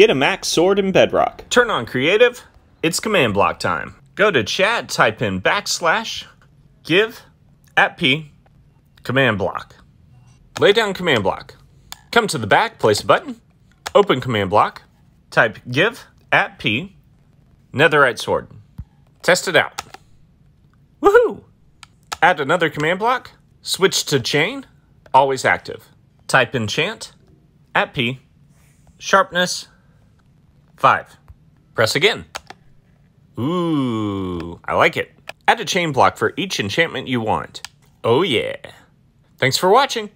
Get a max sword in Bedrock. Turn on creative. It's command block time. Go to chat, type in backslash, give, at p, command block. Lay down command block. Come to the back, place a button, open command block, type give, at p, netherite sword. Test it out. Woohoo! Add another command block, switch to chain, always active. Type enchant, at p, sharpness, 5. Press again. Ooh, I like it. Add a chain block for each enchantment you want. Oh yeah. Thanks for watching.